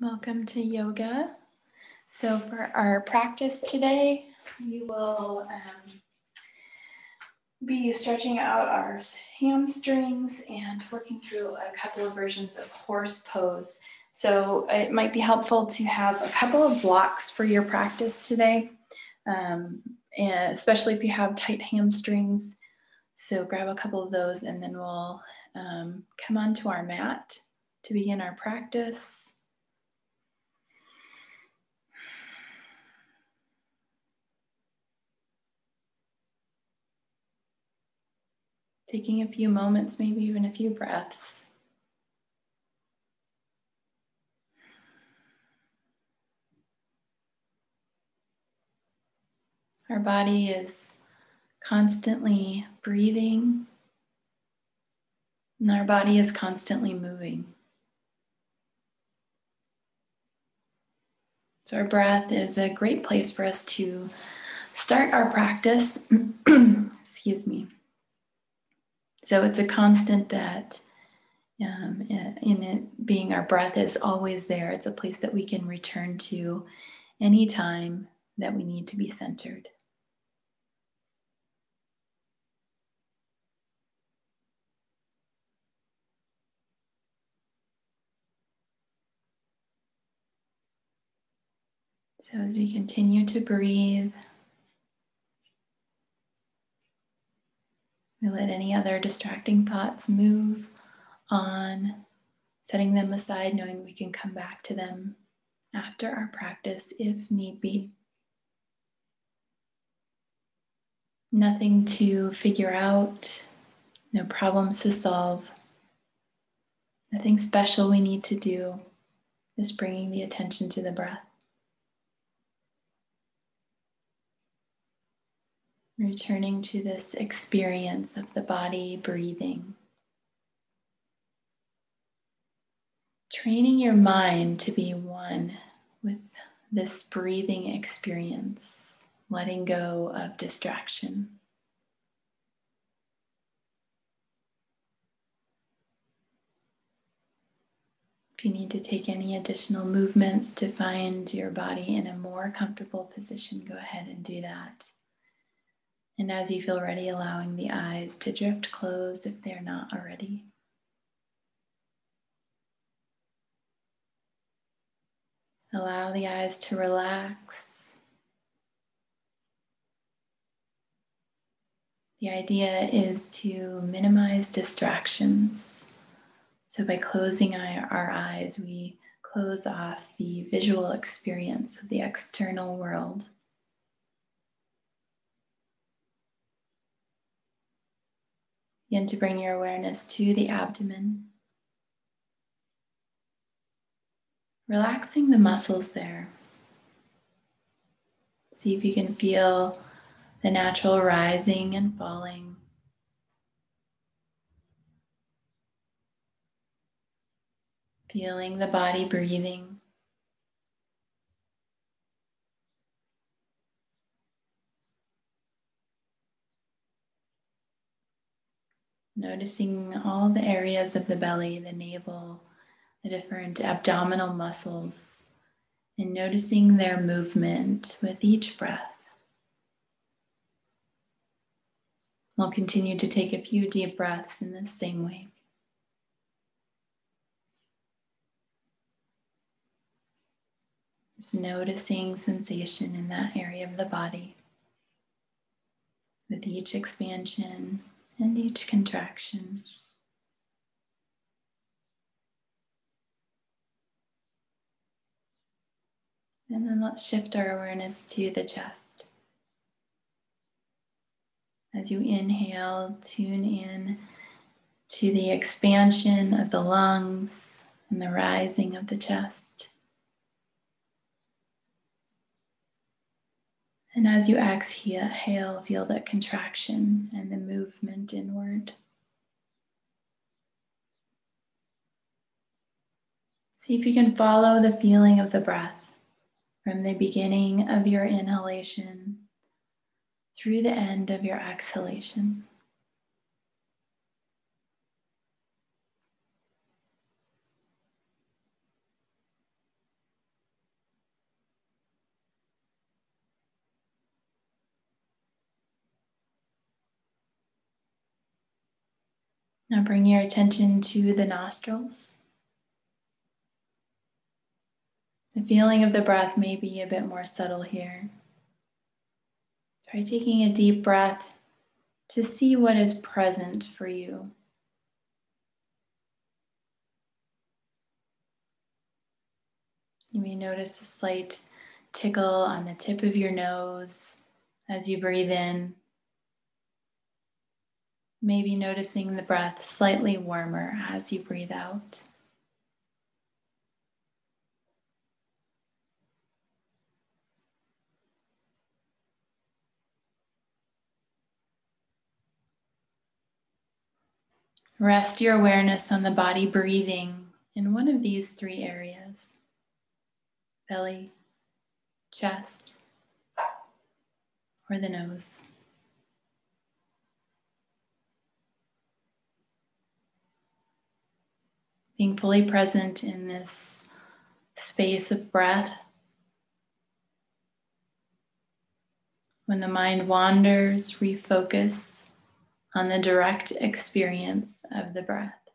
Welcome to yoga. So, for our practice today, we will um, be stretching out our hamstrings and working through a couple of versions of horse pose. So, it might be helpful to have a couple of blocks for your practice today, um, especially if you have tight hamstrings. So, grab a couple of those and then we'll um, come onto our mat to begin our practice. Taking a few moments, maybe even a few breaths. Our body is constantly breathing, and our body is constantly moving. So, our breath is a great place for us to start our practice. Excuse me. So it's a constant that um, in it being our breath is always there. It's a place that we can return to anytime that we need to be centered. So, as we continue to breathe, We let any other distracting thoughts move on, setting them aside, knowing we can come back to them after our practice if need be. Nothing to figure out, no problems to solve, nothing special we need to do, just bringing the attention to the breath. Returning to this experience of the body breathing. Training your mind to be one with this breathing experience, letting go of distraction. If you need to take any additional movements to find your body in a more comfortable position, go ahead and do that. And as you feel ready, allowing the eyes to drift closed if they're not already. Allow the eyes to relax. The idea is to minimize distractions. So, by closing our eyes, we close off the visual experience of the external world. Begin to bring your awareness to the abdomen. Relaxing the muscles there. See if you can feel the natural rising and falling. Feeling the body breathing. Noticing all the areas of the belly, the navel, the different abdominal muscles, and noticing their movement with each breath. We'll continue to take a few deep breaths in the same way. Just noticing sensation in that area of the body with each expansion and each contraction. And then let's shift our awareness to the chest. As you inhale, tune in to the expansion of the lungs and the rising of the chest. And as you exhale, feel that contraction and the movement inward. See if you can follow the feeling of the breath from the beginning of your inhalation through the end of your exhalation. Now bring your attention to the nostrils. The feeling of the breath may be a bit more subtle here. Try taking a deep breath to see what is present for you. You may notice a slight tickle on the tip of your nose as you breathe in. Maybe noticing the breath slightly warmer as you breathe out. Rest your awareness on the body breathing in one of these three areas belly, chest, or the nose. Being fully present in this space of breath. When the mind wanders, refocus on the direct experience of the breath.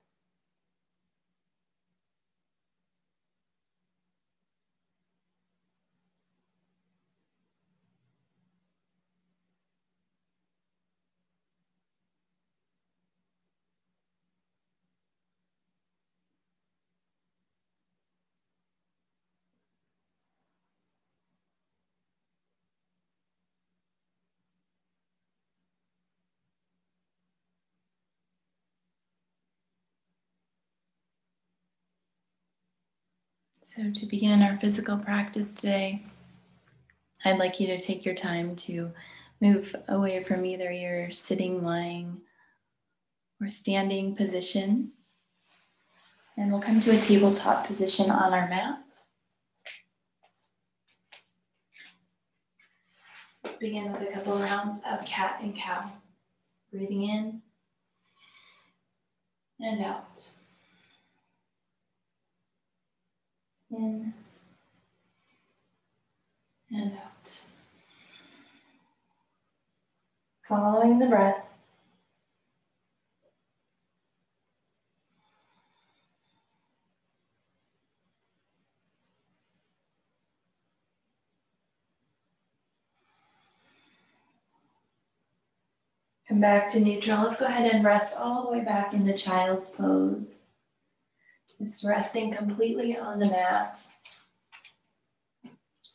So, to begin our physical practice today, I'd like you to take your time to move away from either your sitting, lying, or standing position. And we'll come to a tabletop position on our mat. Let's begin with a couple rounds of cat and cow. Breathing in and out. In and out. Following the breath. Come back to neutral. Let's go ahead and rest all the way back into child's pose. Just resting completely on the mat.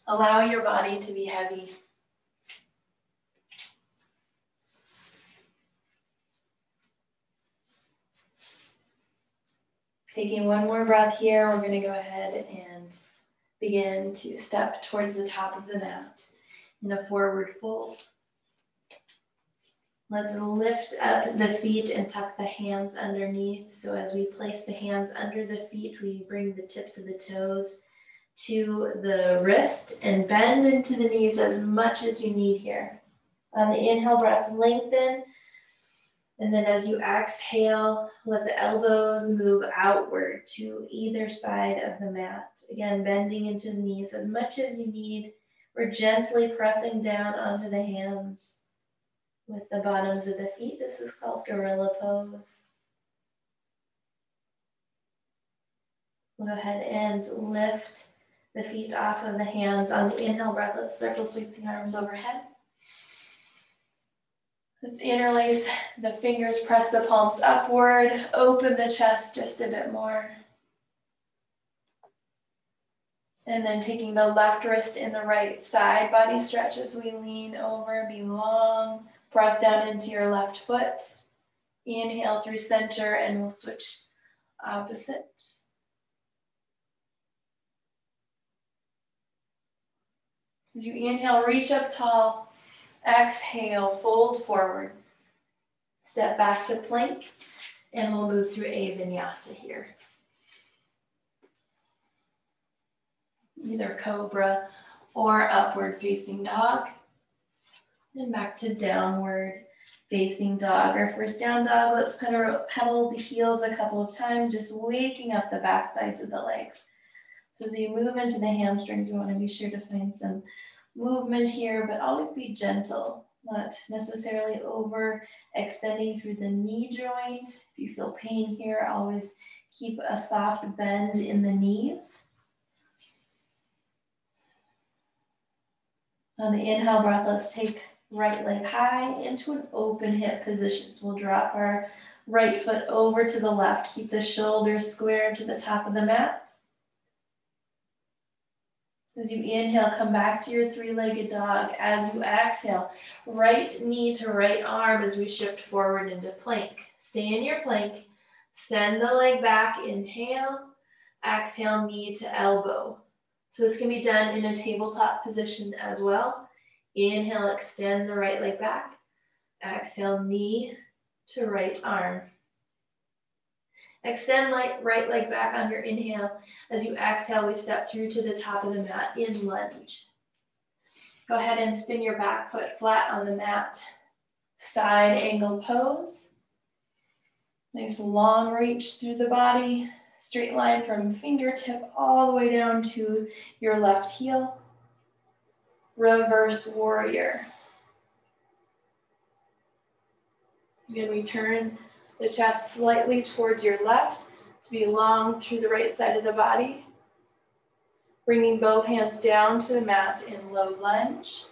Allow your body to be heavy. Taking one more breath here, we're going to go ahead and begin to step towards the top of the mat in a forward fold. Let's lift up the feet and tuck the hands underneath. So as we place the hands under the feet, we bring the tips of the toes to the wrist and bend into the knees as much as you need here. On the inhale breath, lengthen. And then as you exhale, let the elbows move outward to either side of the mat. Again, bending into the knees as much as you need. We're gently pressing down onto the hands with the bottoms of the feet. This is called gorilla pose. We'll go ahead and lift the feet off of the hands. On the inhale breath, let's circle sweep the arms overhead. Let's interlace the fingers, press the palms upward, open the chest just a bit more. And then taking the left wrist in the right side body stretch as we lean over, be long, Press down into your left foot. Inhale through center and we'll switch opposite. As you inhale, reach up tall. Exhale, fold forward. Step back to plank and we'll move through a vinyasa here. Either cobra or upward facing dog. And back to downward facing dog. Our first down dog, let's pedal, pedal the heels a couple of times, just waking up the back sides of the legs. So as you move into the hamstrings, we want to be sure to find some movement here, but always be gentle. not necessarily over extending through the knee joint. If you feel pain here, always keep a soft bend in the knees. On the inhale breath, let's take right leg high into an open hip position. So we'll drop our right foot over to the left. Keep the shoulders square to the top of the mat. As you inhale, come back to your three-legged dog. As you exhale, right knee to right arm as we shift forward into plank. Stay in your plank. Send the leg back, inhale. Exhale, knee to elbow. So this can be done in a tabletop position as well. Inhale, extend the right leg back. Exhale, knee to right arm. Extend right leg back on your inhale. As you exhale, we step through to the top of the mat in lunge. Go ahead and spin your back foot flat on the mat. Side angle pose. Nice long reach through the body. Straight line from fingertip all the way down to your left heel. Reverse warrior. Again, we turn the chest slightly towards your left to be long through the right side of the body. Bringing both hands down to the mat in low lunge.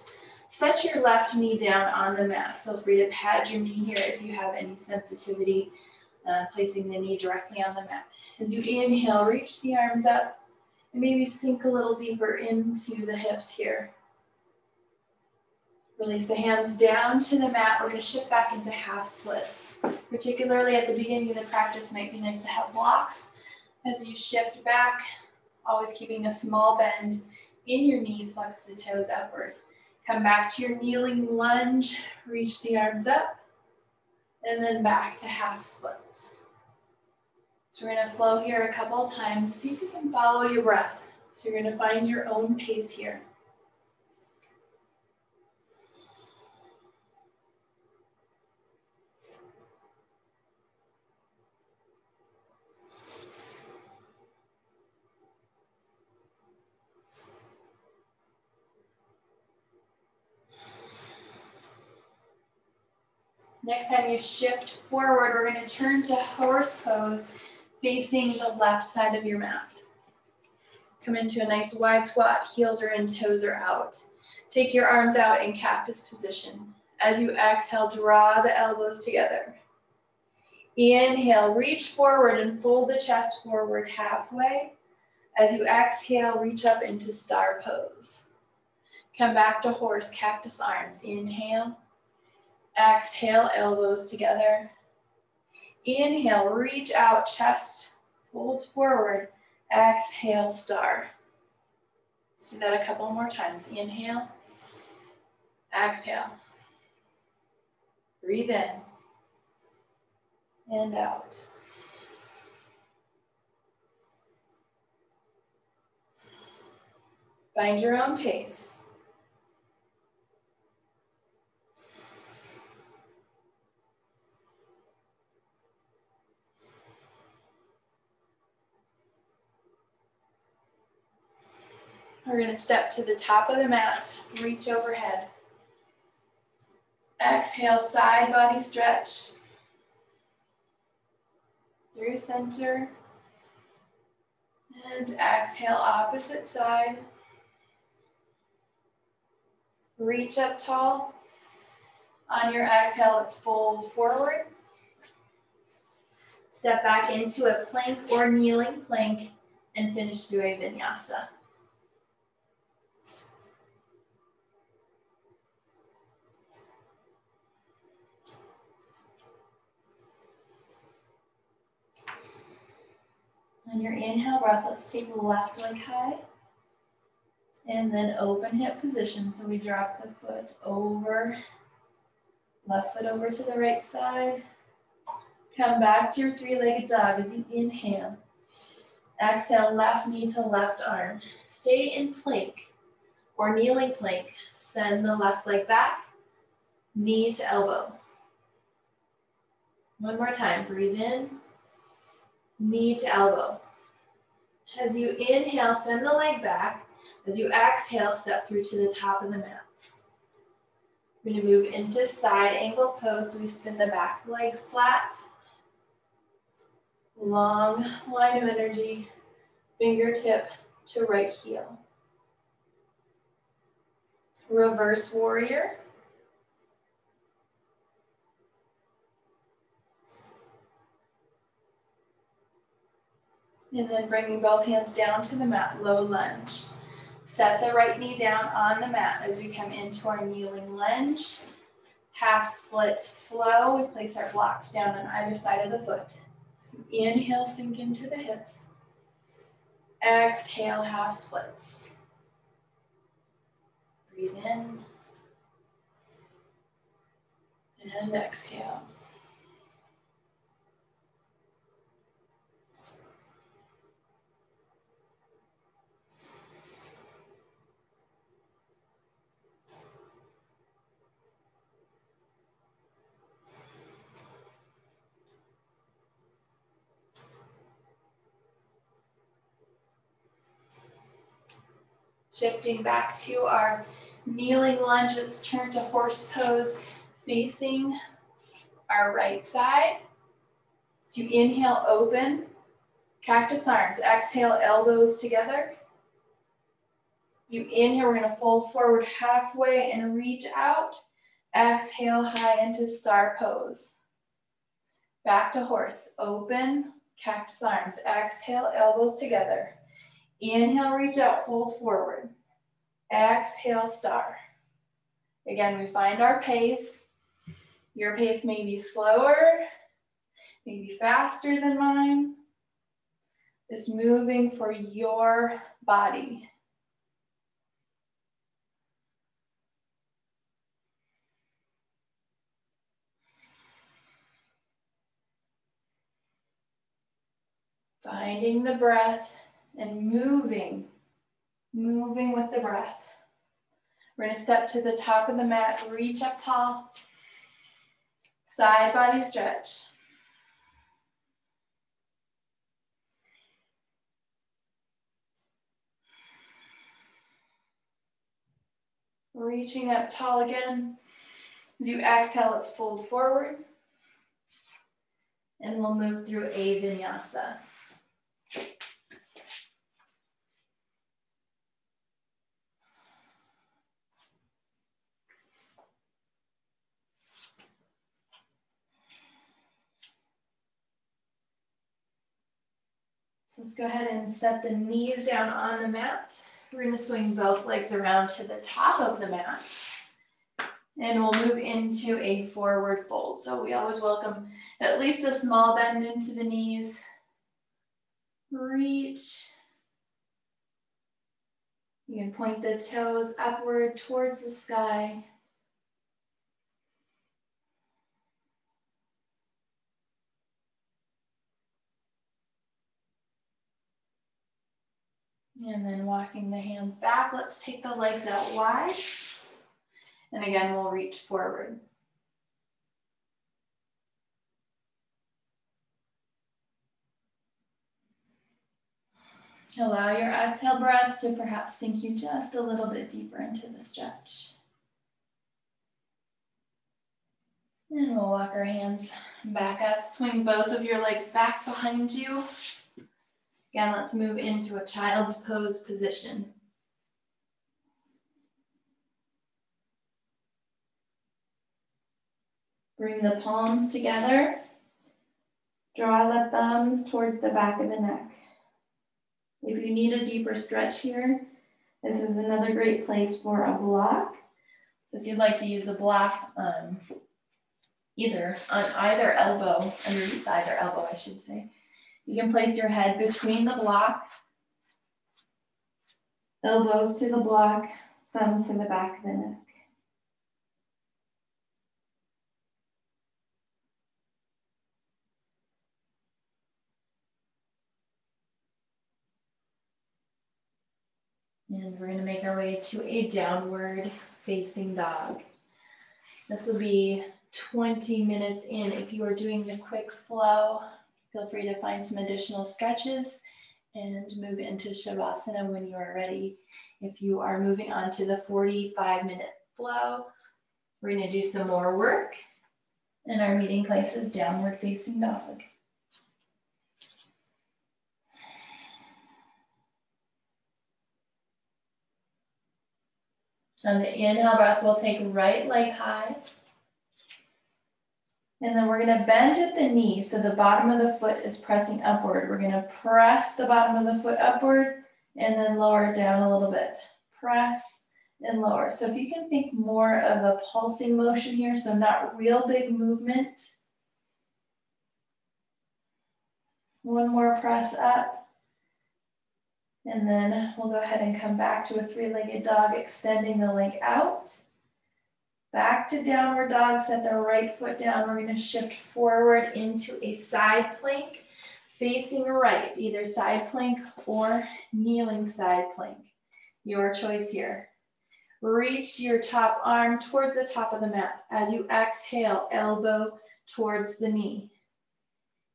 Set your left knee down on the mat. Feel free to pad your knee here if you have any sensitivity, uh, placing the knee directly on the mat. As you inhale, reach the arms up and maybe sink a little deeper into the hips here. Release the hands down to the mat. We're going to shift back into half splits. Particularly at the beginning of the practice, might be nice to have blocks as you shift back, always keeping a small bend in your knee, flex the toes upward. Come back to your kneeling lunge, reach the arms up, and then back to half splits. So we're gonna flow here a couple times. See if you can follow your breath. So you're gonna find your own pace here. Next time you shift forward, we're gonna turn to horse pose, facing the left side of your mat. Come into a nice wide squat, heels are in, toes are out. Take your arms out in cactus position. As you exhale, draw the elbows together. Inhale, reach forward and fold the chest forward halfway. As you exhale, reach up into star pose. Come back to horse, cactus arms. Inhale. Exhale, elbows together. Inhale, reach out, chest folds forward. Exhale, star. Let's do that a couple more times. Inhale, exhale. Breathe in and out. Find your own pace. We're gonna step to the top of the mat, reach overhead. Exhale, side body stretch. Through center. And exhale, opposite side. Reach up tall. On your exhale, let's fold forward. Step back into a plank or kneeling plank and finish through a vinyasa. On your inhale breath, let's take the left leg high. And then open hip position. So we drop the foot over, left foot over to the right side. Come back to your three-legged dog as you inhale. Exhale, left knee to left arm. Stay in plank or kneeling plank. Send the left leg back, knee to elbow. One more time, breathe in, knee to elbow. As you inhale, send the leg back. As you exhale, step through to the top of the mat. We're gonna move into side angle pose. We spin the back leg flat. Long line of energy, fingertip to right heel. Reverse warrior. And then bringing both hands down to the mat, low lunge. Set the right knee down on the mat as we come into our kneeling lunge. Half split flow. We place our blocks down on either side of the foot. So inhale, sink into the hips. Exhale, half splits. Breathe in. And exhale. Shifting back to our kneeling lunge, let's turn to horse pose facing our right side. You inhale, open, cactus arms. Exhale, elbows together. You inhale, we're gonna fold forward halfway and reach out. Exhale, high into star pose. Back to horse, open, cactus arms. Exhale, elbows together. Inhale, reach out, fold forward. Exhale, star. Again, we find our pace. Your pace may be slower, maybe faster than mine. Just moving for your body. Finding the breath and moving, moving with the breath. We're gonna step to the top of the mat, reach up tall, side body stretch. Reaching up tall again. As you exhale, let's fold forward. And we'll move through a vinyasa. So let's go ahead and set the knees down on the mat. We're gonna swing both legs around to the top of the mat. And we'll move into a forward fold. So we always welcome at least a small bend into the knees. Reach. You can point the toes upward towards the sky. And then walking the hands back, let's take the legs out wide. And again, we'll reach forward. Allow your exhale breath to perhaps sink you just a little bit deeper into the stretch. And we'll walk our hands back up. Swing both of your legs back behind you. Again, let's move into a child's pose position. Bring the palms together. Draw the thumbs towards the back of the neck. If you need a deeper stretch here, this is another great place for a block. So if you'd like to use a block, um, either on either elbow, underneath either elbow, I should say, you can place your head between the block, elbows to the block, thumbs to the back of the neck. And we're going to make our way to a downward facing dog. This will be 20 minutes in. If you are doing the quick flow, feel free to find some additional stretches and move into Shavasana when you are ready. If you are moving on to the 45 minute flow, We're gonna do some more work. And our meeting place is downward facing dog. On the inhale breath, we'll take right leg high. And then we're gonna bend at the knee so the bottom of the foot is pressing upward. We're gonna press the bottom of the foot upward and then lower it down a little bit. Press and lower. So if you can think more of a pulsing motion here, so not real big movement. One more press up. And then we'll go ahead and come back to a three-legged dog, extending the leg out. Back to downward dog, set the right foot down. We're gonna shift forward into a side plank, facing right, either side plank or kneeling side plank. Your choice here. Reach your top arm towards the top of the mat. As you exhale, elbow towards the knee.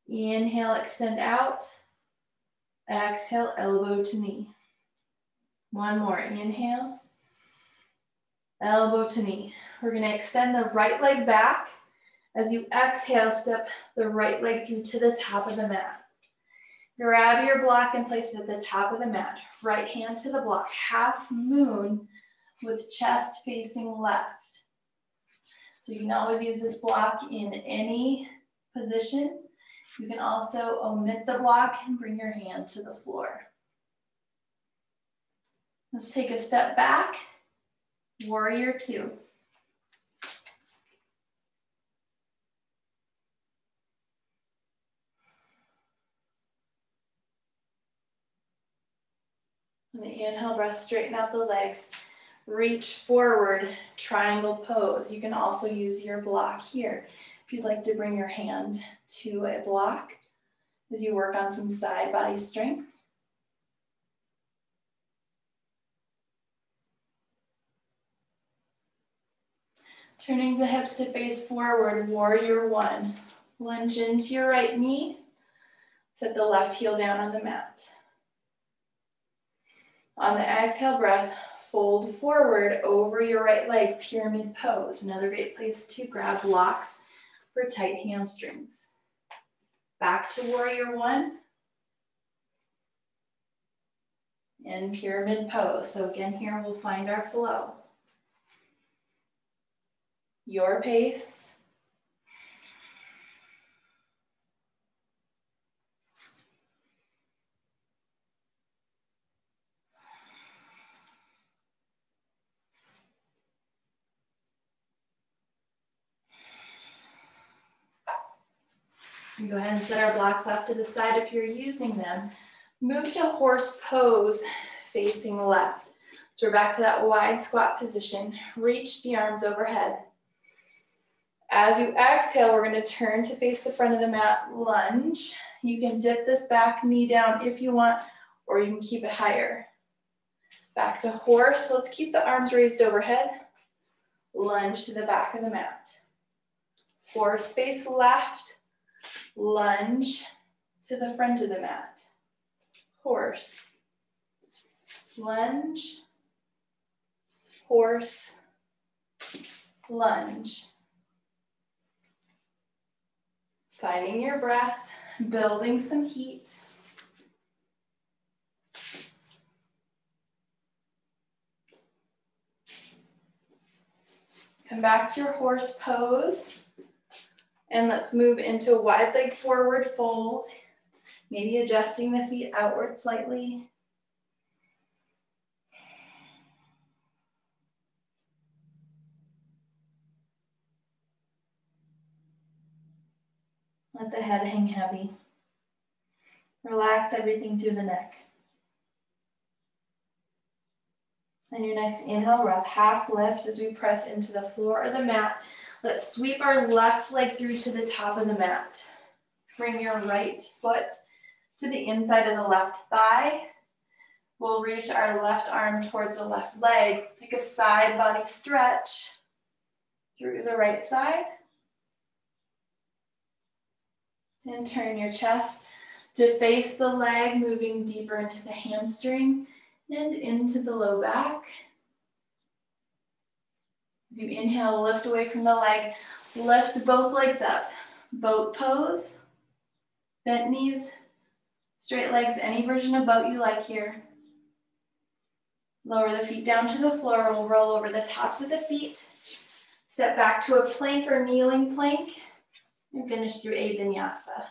Inhale, extend out. Exhale, elbow to knee. One more, inhale. Elbow to knee. We're gonna extend the right leg back. As you exhale, step the right leg through to the top of the mat. Grab your block and place it at the top of the mat. Right hand to the block, half moon with chest facing left. So you can always use this block in any position. You can also omit the block and bring your hand to the floor. Let's take a step back, warrior two. On the inhale breath, straighten out the legs reach forward, triangle pose. You can also use your block here. If you'd like to bring your hand to a block as you work on some side body strength. Turning the hips to face forward, warrior one. Lunge into your right knee. Set the left heel down on the mat. On the exhale breath, fold forward over your right leg, pyramid pose. Another great place to grab locks for tight hamstrings. Back to warrior one. And pyramid pose. So again, here we'll find our flow. Your pace. Go ahead and set our blocks off to the side if you're using them. Move to horse pose facing left. So we're back to that wide squat position. Reach the arms overhead. As you exhale, we're gonna turn to face the front of the mat, lunge. You can dip this back knee down if you want, or you can keep it higher. Back to horse, let's keep the arms raised overhead. Lunge to the back of the mat. Horse face left, lunge to the front of the mat. Horse, lunge, horse, lunge. Finding your breath, building some heat. Come back to your horse pose. And let's move into wide leg forward fold, maybe adjusting the feet outward slightly. Let the head hang heavy. Relax everything through the neck. And your next inhale breath, half lift as we press into the floor or the mat Let's sweep our left leg through to the top of the mat. Bring your right foot to the inside of the left thigh. We'll reach our left arm towards the left leg. Take a side body stretch through the right side. And turn your chest to face the leg, moving deeper into the hamstring and into the low back. As you inhale, lift away from the leg, lift both legs up. Boat pose, bent knees, straight legs, any version of boat you like here. Lower the feet down to the floor. We'll roll over the tops of the feet. Step back to a plank or kneeling plank and finish through a vinyasa.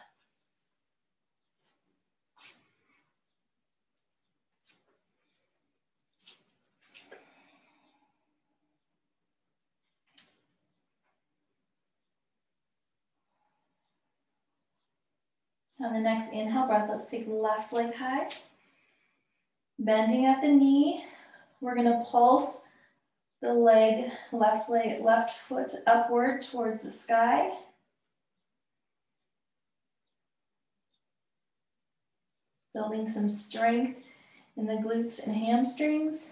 On the next inhale breath, let's take left leg high. Bending at the knee, we're gonna pulse the leg, left leg, left foot upward towards the sky. Building some strength in the glutes and hamstrings.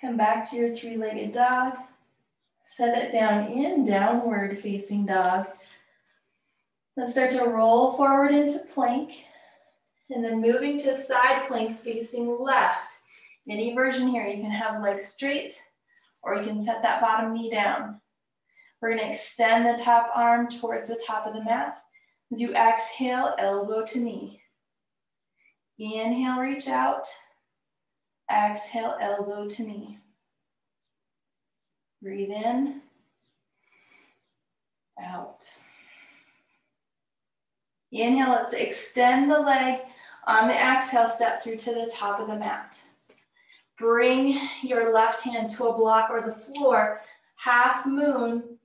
Come back to your three-legged dog. Set it down in downward facing dog. Let's start to roll forward into plank and then moving to side plank facing left. Any version here, you can have legs straight or you can set that bottom knee down. We're gonna extend the top arm towards the top of the mat. As you exhale, elbow to knee. Inhale, reach out. Exhale, elbow to knee. Breathe in, out. Inhale, let's extend the leg on the exhale, step through to the top of the mat. Bring your left hand to a block or the floor, half moon.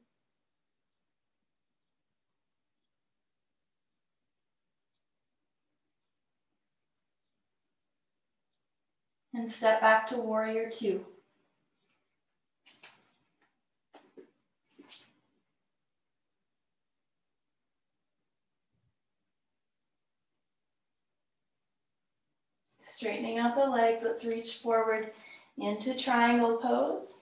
And step back to warrior two. Straightening out the legs, let's reach forward into triangle pose.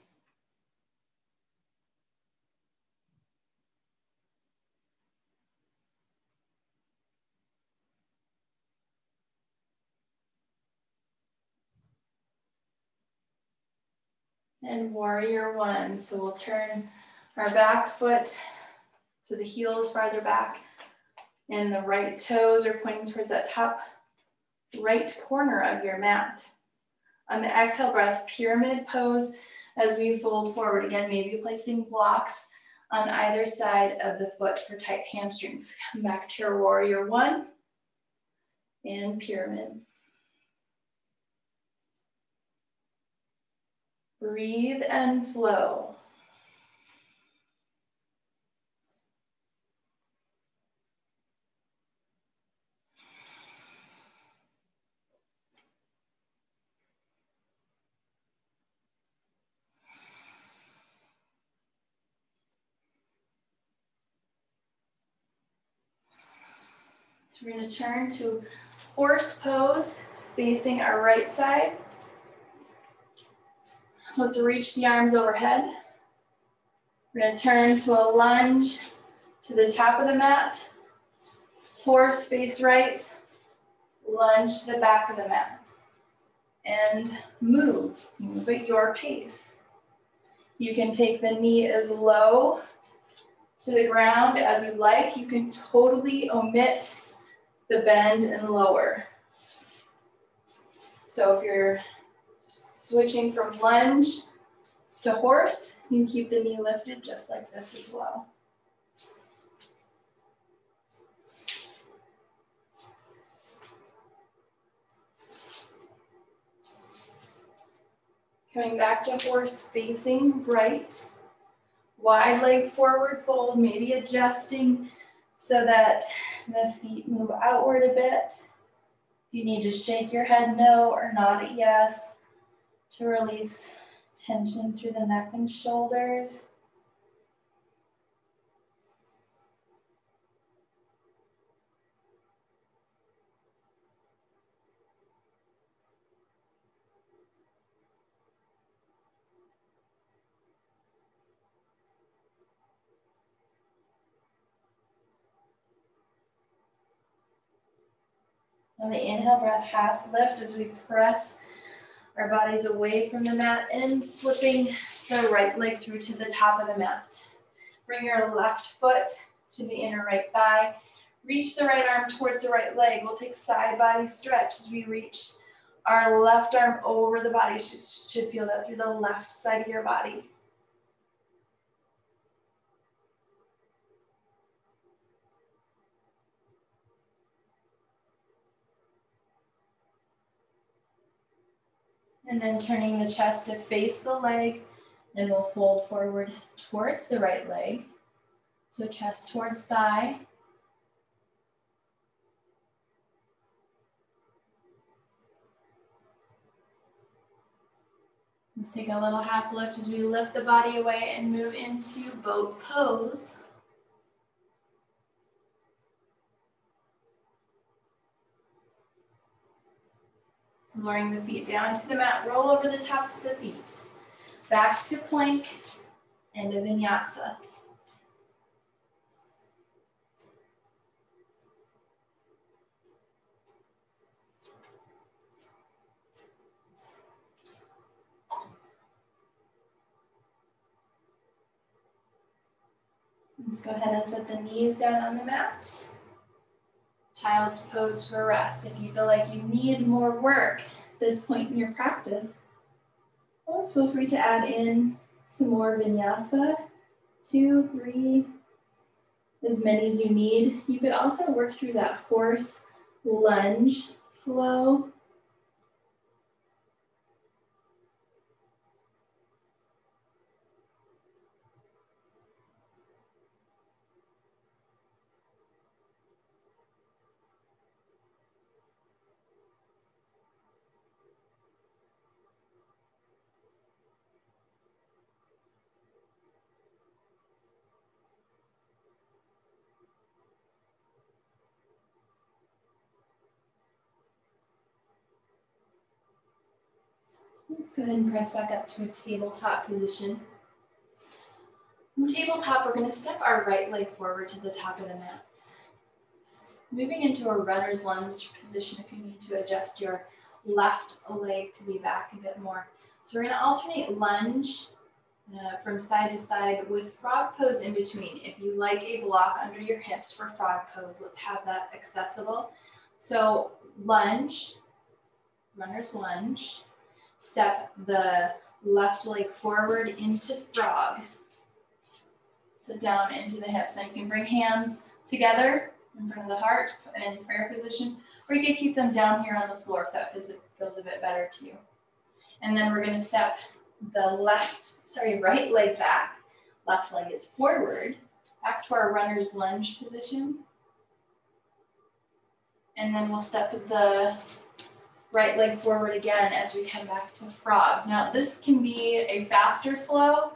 And warrior one. So we'll turn our back foot so the heel is farther back and the right toes are pointing towards that top right corner of your mat. On the exhale breath, pyramid pose as we fold forward. Again, maybe placing blocks on either side of the foot for tight hamstrings. Come back to your warrior one and pyramid. Breathe and flow. We're gonna turn to horse pose, facing our right side. Let's reach the arms overhead. We're gonna turn to a lunge to the top of the mat. Horse face right, lunge to the back of the mat. And move, move at your pace. You can take the knee as low to the ground as you like. You can totally omit the bend and lower. So if you're switching from lunge to horse, you can keep the knee lifted just like this as well. Coming back to horse facing right. Wide leg forward fold, maybe adjusting so that the feet move outward a bit. You need to shake your head no or nod it yes to release tension through the neck and shoulders. On the inhale breath, half lift as we press our bodies away from the mat and slipping the right leg through to the top of the mat. Bring your left foot to the inner right thigh. Reach the right arm towards the right leg. We'll take side body stretch as we reach our left arm over the body. Should, should feel that through the left side of your body. And then turning the chest to face the leg, and we'll fold forward towards the right leg. So chest towards thigh. Let's take a little half lift as we lift the body away and move into boat pose. Lowering the feet down to the mat, roll over the tops of the feet. Back to plank and a vinyasa. Let's go ahead and set the knees down on the mat child's pose for rest. If you feel like you need more work this point in your practice, always feel free to add in some more vinyasa, two, three, as many as you need. You could also work through that horse lunge flow Let's go ahead and press back up to a tabletop position. From tabletop, we're gonna step our right leg forward to the top of the mat. Moving into a runner's lunge position if you need to adjust your left leg to be back a bit more. So we're gonna alternate lunge uh, from side to side with frog pose in between. If you like a block under your hips for frog pose, let's have that accessible. So lunge, runner's lunge, step the left leg forward into frog. Sit down into the hips and you can bring hands together in front of the heart in prayer position, or you can keep them down here on the floor if that feels a bit better to you. And then we're gonna step the left, sorry, right leg back. Left leg is forward, back to our runner's lunge position. And then we'll step the right leg forward again as we come back to frog. Now this can be a faster flow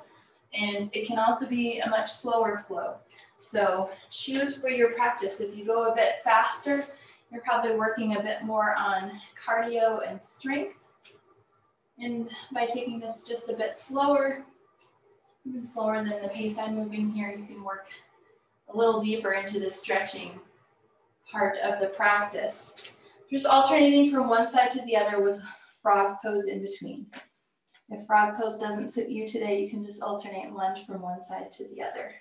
and it can also be a much slower flow. So choose for your practice. If you go a bit faster, you're probably working a bit more on cardio and strength. And by taking this just a bit slower, even slower than the pace I'm moving here, you can work a little deeper into the stretching part of the practice. Just alternating from one side to the other with frog pose in between. If frog pose doesn't suit you today, you can just alternate and lunge from one side to the other.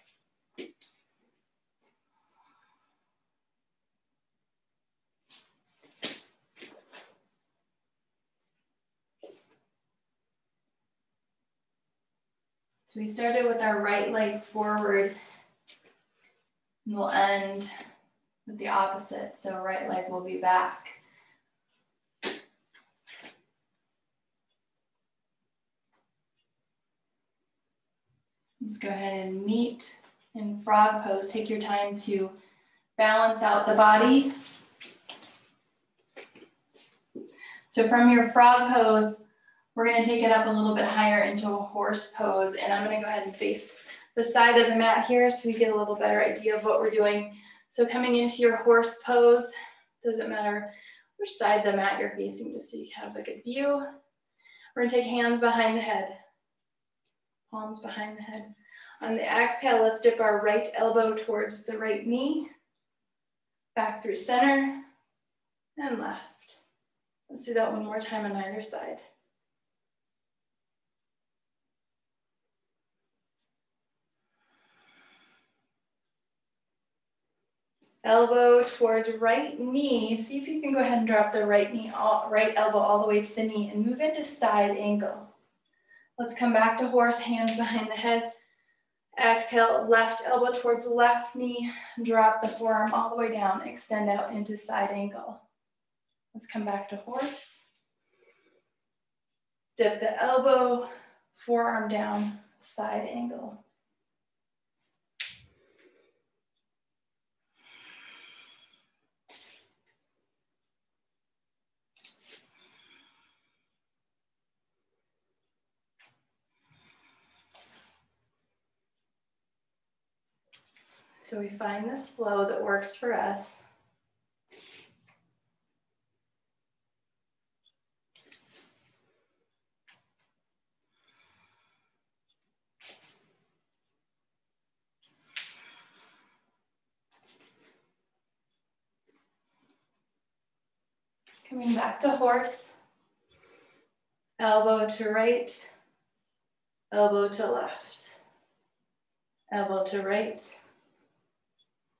So we started with our right leg forward and we'll end with the opposite. So right leg will be back. Let's go ahead and meet in frog pose. Take your time to balance out the body. So from your frog pose, we're gonna take it up a little bit higher into a horse pose. And I'm gonna go ahead and face the side of the mat here so we get a little better idea of what we're doing. So coming into your horse pose, doesn't matter which side the mat you're facing, just so you have a good view. We're gonna take hands behind the head, palms behind the head. On the exhale, let's dip our right elbow towards the right knee, back through center and left. Let's do that one more time on either side. Elbow towards right knee. See if you can go ahead and drop the right knee, all, right elbow all the way to the knee and move into side angle. Let's come back to horse, hands behind the head. Exhale, left elbow towards left knee. Drop the forearm all the way down. Extend out into side angle. Let's come back to horse. Dip the elbow, forearm down, side angle. So we find this flow that works for us. Coming back to horse. Elbow to right, elbow to left, elbow to right,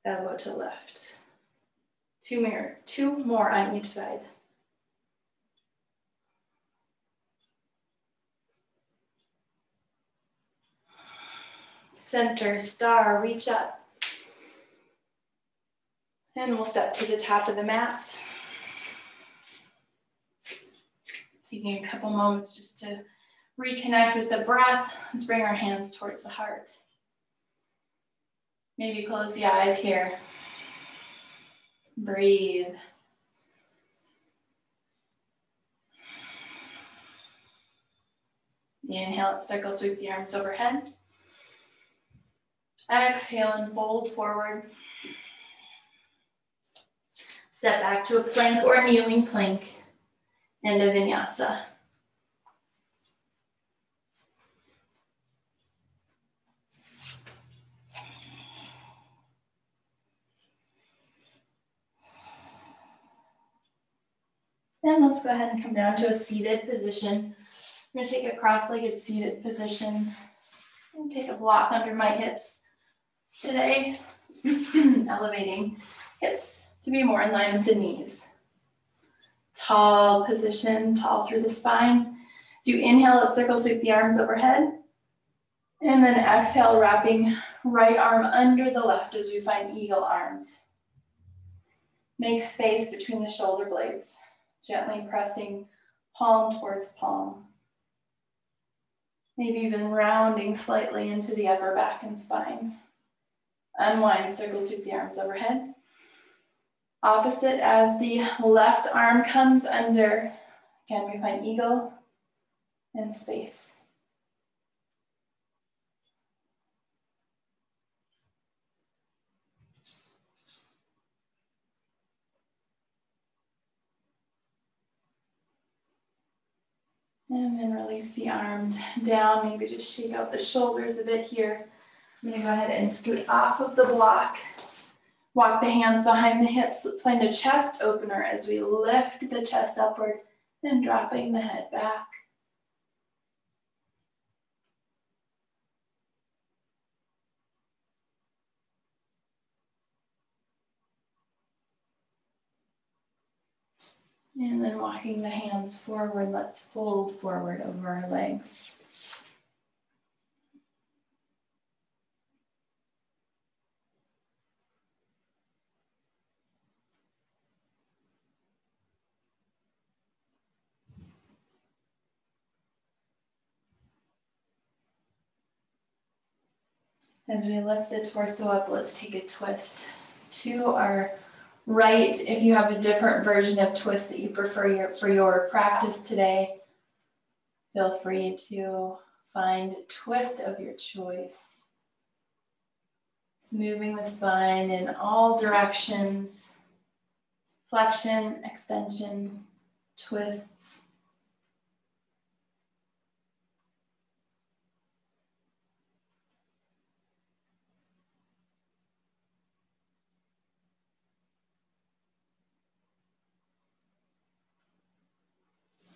elbow to left. Two mirror, two more on each side. Center, star, reach up. And we'll step to the top of the mat. Taking a couple moments just to reconnect with the breath. Let's bring our hands towards the heart. Maybe close the eyes here. Breathe. Inhale, circle, sweep the arms overhead. Exhale and fold forward. Step back to a plank or kneeling plank. End of vinyasa. Let's go ahead and come down to a seated position. I'm gonna take a cross-legged seated position and take a block under my hips today, elevating hips to be more in line with the knees. Tall position, tall through the spine. As you inhale, let's circle sweep the arms overhead. And then exhale, wrapping right arm under the left as we find eagle arms. Make space between the shoulder blades gently pressing palm towards palm. Maybe even rounding slightly into the upper back and spine. Unwind, circle sweep the arms overhead. Opposite as the left arm comes under. Again, we find eagle and space. And then release the arms down. Maybe just shake out the shoulders a bit here. I'm gonna go ahead and scoot off of the block. Walk the hands behind the hips. Let's find a chest opener as we lift the chest upward and dropping the head back. And then walking the hands forward, let's fold forward over our legs. As we lift the torso up, let's take a twist to our right if you have a different version of twist that you prefer your, for your practice today. Feel free to find twist of your choice. Just moving the spine in all directions. Flexion, extension, twists.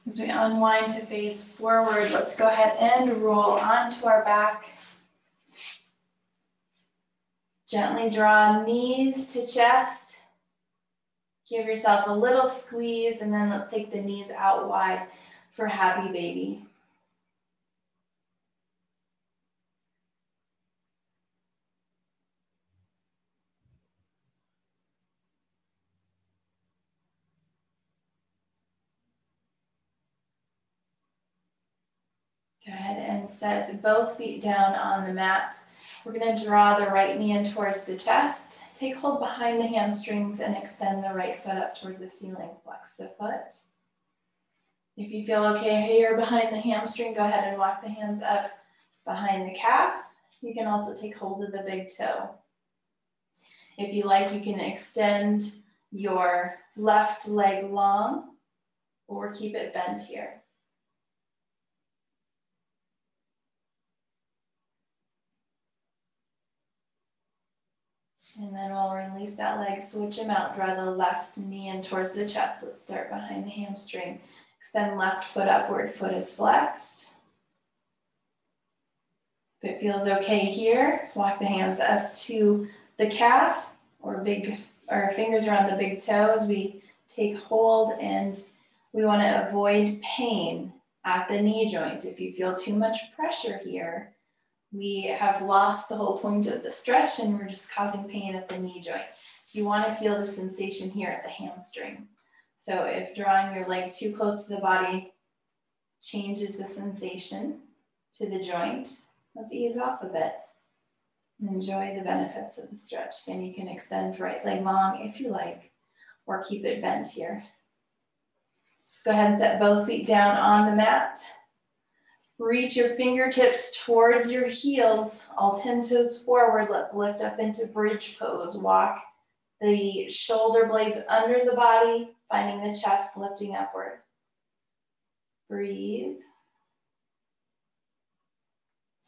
As we unwind to face forward, let's go ahead and roll onto our back. Gently draw knees to chest. Give yourself a little squeeze and then let's take the knees out wide for happy baby. Go ahead and set both feet down on the mat. We're going to draw the right knee in towards the chest. Take hold behind the hamstrings and extend the right foot up towards the ceiling. Flex the foot. If you feel okay here behind the hamstring, go ahead and walk the hands up behind the calf. You can also take hold of the big toe. If you like, you can extend your left leg long or keep it bent here. And then we'll release that leg, switch them out, draw the left knee in towards the chest. Let's start behind the hamstring. Extend left foot upward, foot is flexed. If it feels okay here, walk the hands up to the calf or big, our fingers around the big toe as We take hold and we wanna avoid pain at the knee joint. If you feel too much pressure here, we have lost the whole point of the stretch and we're just causing pain at the knee joint. So you want to feel the sensation here at the hamstring. So if drawing your leg too close to the body changes the sensation to the joint, let's ease off a bit. Enjoy the benefits of the stretch. Again, you can extend right leg long if you like, or keep it bent here. Let's go ahead and set both feet down on the mat. Reach your fingertips towards your heels, all 10 toes forward. Let's lift up into bridge pose. Walk the shoulder blades under the body, finding the chest lifting upward. Breathe.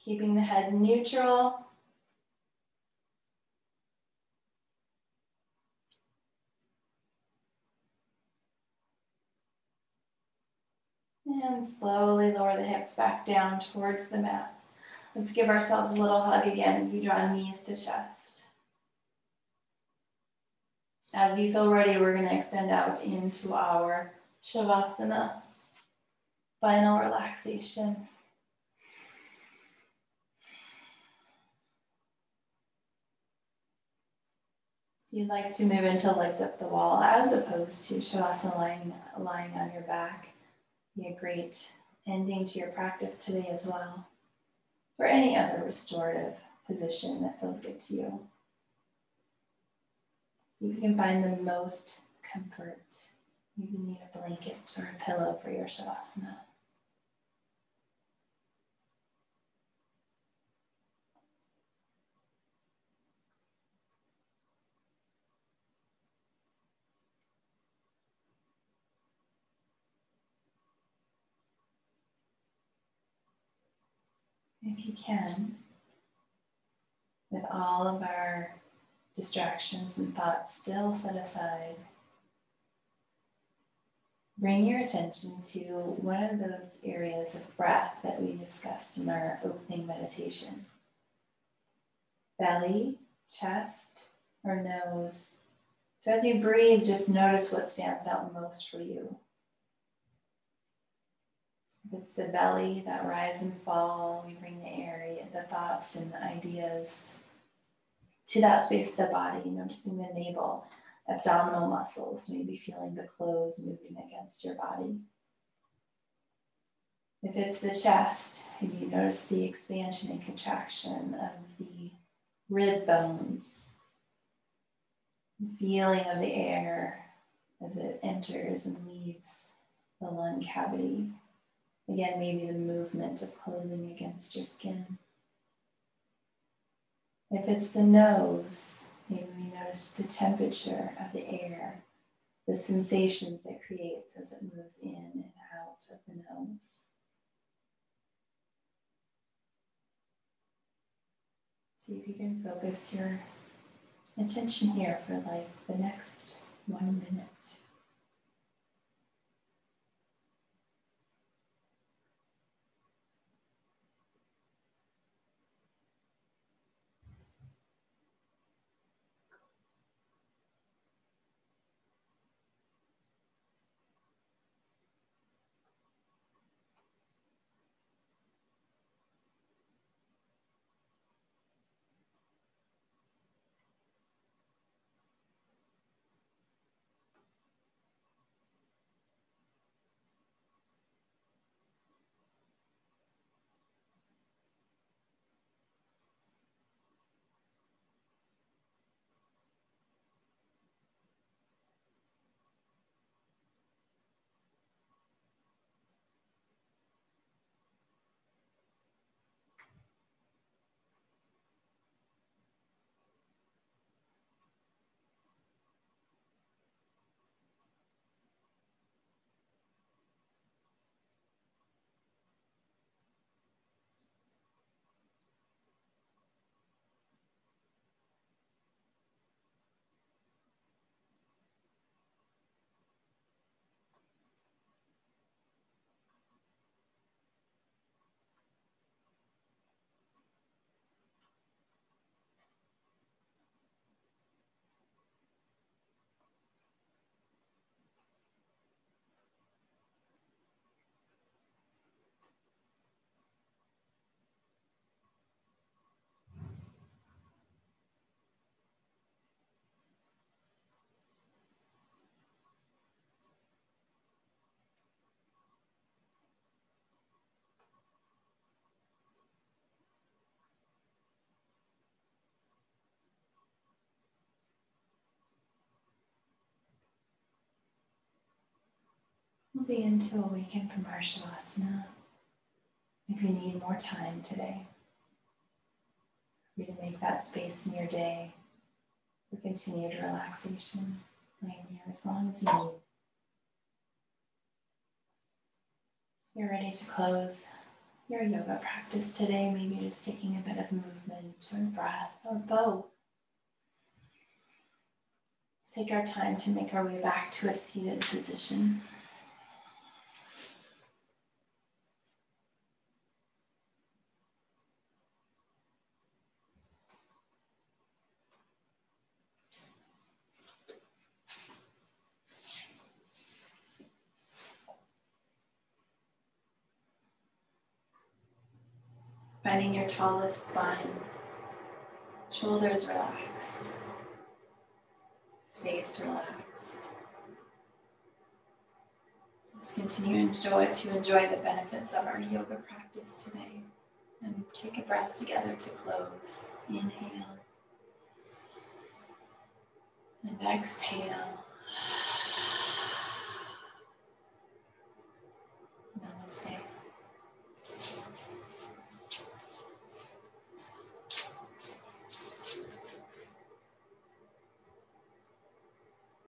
Keeping the head neutral. And slowly lower the hips back down towards the mat. Let's give ourselves a little hug again. You draw knees to chest. As you feel ready, we're going to extend out into our Shavasana. Final relaxation. You'd like to move into legs up the wall as opposed to Shavasana lying, lying on your back be a great ending to your practice today as well, or any other restorative position that feels good to you. You can find the most comfort. You you need a blanket or a pillow for your Shavasana. If you can, with all of our distractions and thoughts still set aside, bring your attention to one of those areas of breath that we discussed in our opening meditation belly, chest, or nose. So as you breathe, just notice what stands out most for you. It's the belly, that rise and fall, we bring the area, the thoughts and the ideas to that space of the body, noticing the navel, abdominal muscles, maybe feeling the clothes moving against your body. If it's the chest, you notice the expansion and contraction of the rib bones, feeling of the air as it enters and leaves the lung cavity. Again, maybe the movement of clothing against your skin. If it's the nose, maybe we notice the temperature of the air, the sensations it creates as it moves in and out of the nose. See if you can focus your attention here for like the next one minute. We'll begin to awaken from our Shavasana. If you need more time today, you to make that space in your day for continued relaxation, laying here as long as you need. You're ready to close your yoga practice today, maybe just taking a bit of movement or breath or both. Let's take our time to make our way back to a seated position. Finding your tallest spine, shoulders relaxed, face relaxed. Just continue enjoy, to enjoy the benefits of our yoga practice today. And take a breath together to close. Inhale. And exhale.